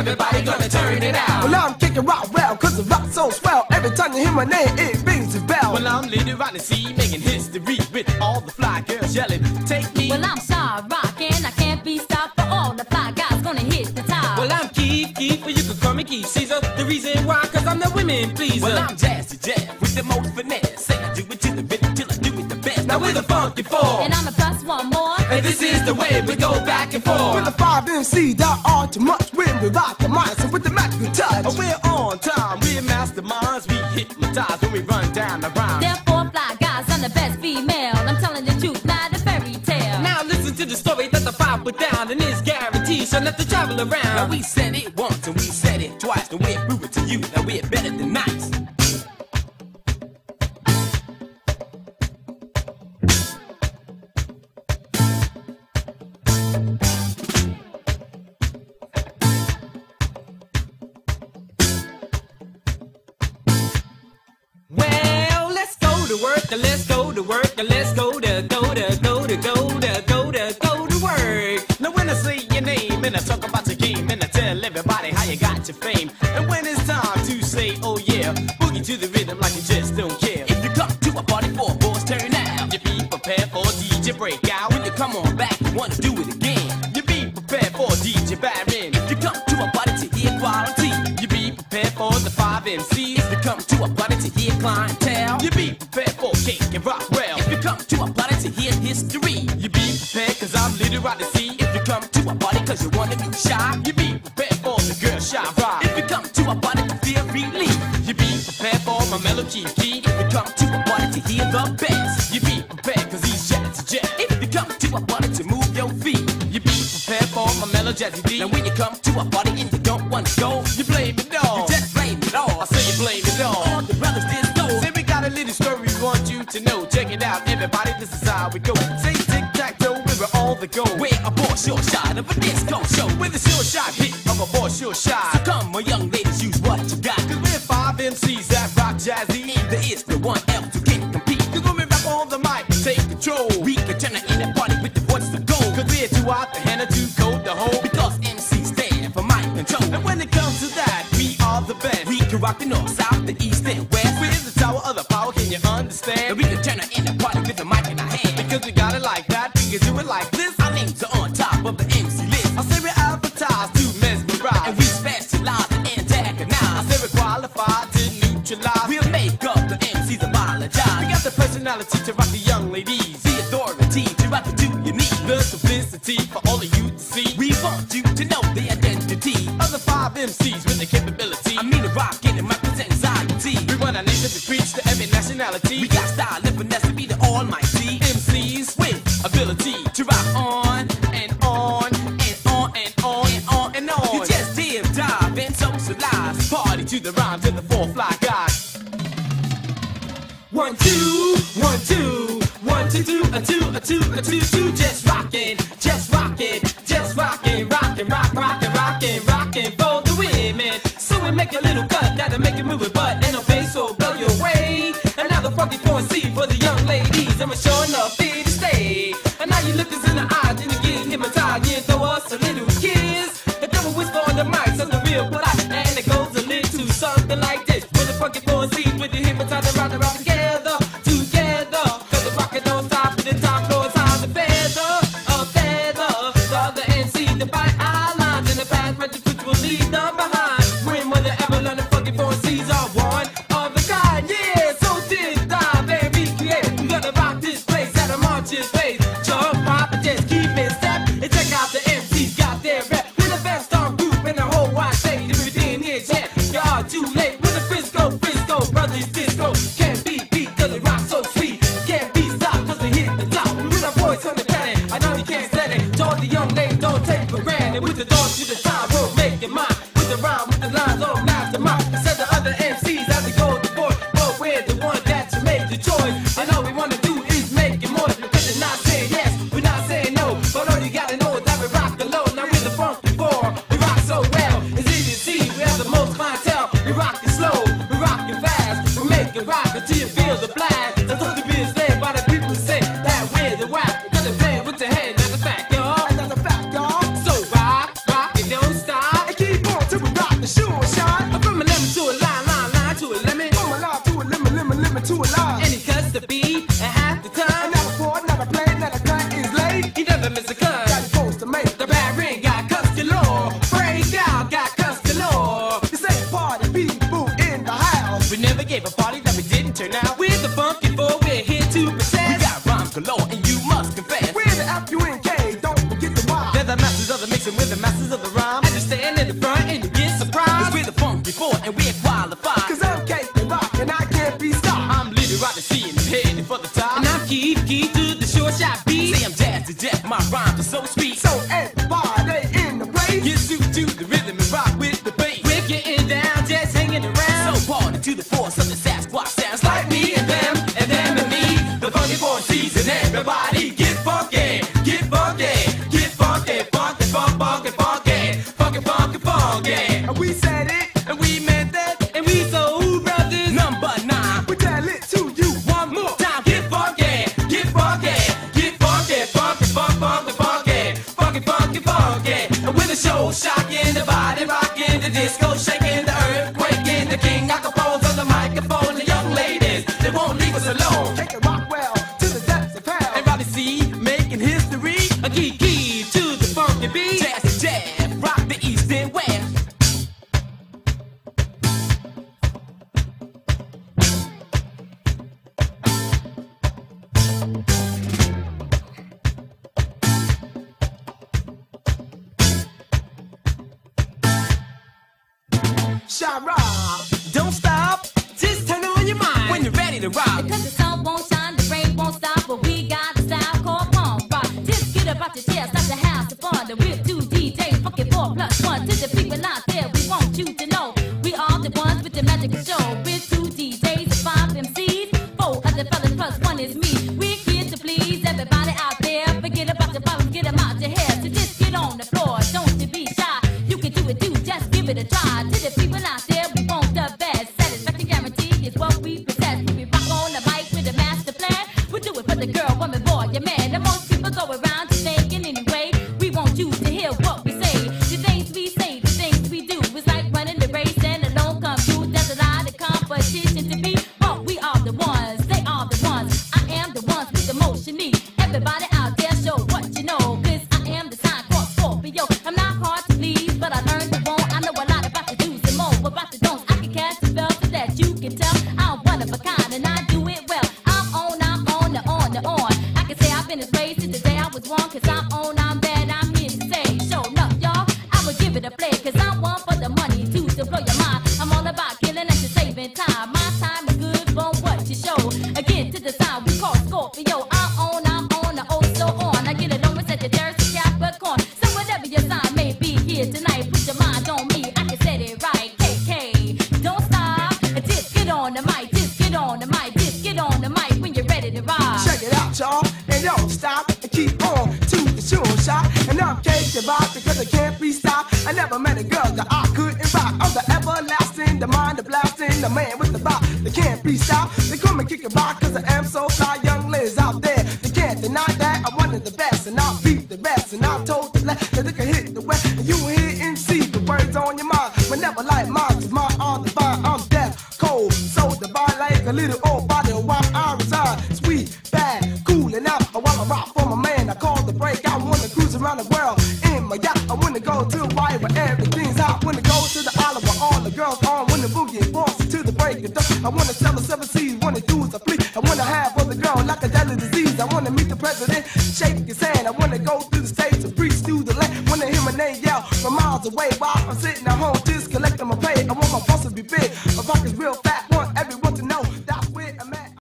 everybody gonna turn it out. Well, I'm KK Rockwell, cause the rock so swell. Every time you hear my name, it rings a bell. Well, I'm leading around the sea, making history with all the fly girls yelling, Take me. Well, I'm Sha-Rock and I can't be stopped for all the fly guys gonna hit the top. Well, I'm Keith, Keith, well, you can call me Keith Caesar. The reason why, cause I'm the women pleaser. Well, I'm Jazzy Jeff with the most finesse. Say I do it to the rhythm till I do it the best. Now we're the funky four. and I'm a plus one this is the way we go back and forth. With the five MC, there aren't too much when we rock the mic, so with the magical touch. Oh, we're on time, we're masterminds, we hypnotize when we run down the rhyme. There are four fly guys, I'm the best female. I'm telling the truth, not a fairy tale. Now listen to the story that the five put down, and it's guaranteed, so let the travel around. Now we said it once and we said it twice, and we're proving to you that we're better work, and let's go to work, and let's go to go to go to go to go to go to work. Now when I say your name and I talk about your game and I tell everybody how you got your fame, and when it's time to say oh yeah, boogie to the rhythm like you just don't care. If you come to a party for boys turn out, you be prepared for DJ breakout. When you come on back, you wanna do it again. You be prepared for DJ Baron. If you come to a party to hear quality, you be prepared for the five MCs. If you come to a party to hear clientele, you be history, you be prepared cause I'm little right to see. If you come to a party cause you wanna be shy, you be prepared for the girl shy ride. If you come to a party to feel relief, you be prepared for my melody key. If you come to a party to hear the bass, you be prepared cause he's jet to jet. If you come to a party to move your feet, you be prepared for my mellow jazzy D. Now when you come to a party and you don't want to go, you blame it all. You just blame it all. I say you blame it all. All the brothers did go. Say we got a little story we want you to know. Check it out, everybody. This is how we go. Say tic tac toe, we were all the go. We're a boy sure shot of a disco show with a sure shot hit of a boy sure shot. So come, my young ladies, use what you got. Cause we're five MCs that rock jazzy. and There is no one else who can compete. Cause when we rap on the mic, take control. We can turn it in a party with the voice of gold. Cause we're too out the Our names are on top of the MC list. I say we advertise to mesmerize. And we specialize in antagonize. I say we qualify to neutralize. We'll make up the MCs apologize. We got the personality to rock the young ladies. The authority to rock the two you need. The simplicity for all of you to see. We want you to know the identity of the five MCs with the capability. I mean the rock and it represents anxiety. We run our nation to preach to every nationality. We got to the rhymes of the four fly guys. One, two, one, two, one, two, two, a two, a two, a two, two, just rockin', just rockin', just rockin', rockin', rock, rockin', rockin', rockin' for the women. So we make a little cut that'll make it move it, but ain't no bass, so blow your way. And now the funky four C for the mine. With the rhyme, with the lines, all mastermind. Said the other MCs as they go to board. But we're the one that you make the choice. And all we wanna do is make it more. Cause they're not saying yes, we're not saying no. But all you gotta know is that we rock alone. Now we're the funky four. We rock so well. It's easy to see. We have the most clientele. We rock it slow. We rock it fast. We make it rock until you feel the blast. banging around. So party to the force of the sound. upstairs, at the house, the bar, the real two DJs, funky four plus one. To the people out there, we want you to know we are the ones with the magic show. We're two DJs, five MCs, four other fellas plus one is me. We're here to please everybody out there. Forget about the problems, get out your head. So just get on the floor, don't you be shy. You can do it, too, just give it a try. To the people out there. the vibe because I can't be stopped. I never met a girl that I couldn't rock. I'm the everlasting, the mind, the blasting, the man with the vibe that can't be stopped. They come and kick it by because I am so fly. Young Liz out there, they can't deny that I'm one of the best and I'll beat the best and I'll told the left that they can hit the west. And you hear and see the words on your mind, but never like. I wanna sell the seven seas, wanna do as a flea. I wanna have other girls like a deadly disease. I wanna meet the president, shake his hand. I wanna go through the states and preach through the land. Wanna hear my name yell from miles away while I'm sitting at home just collecting my pay. I want my boss to be big, my pockets real fat.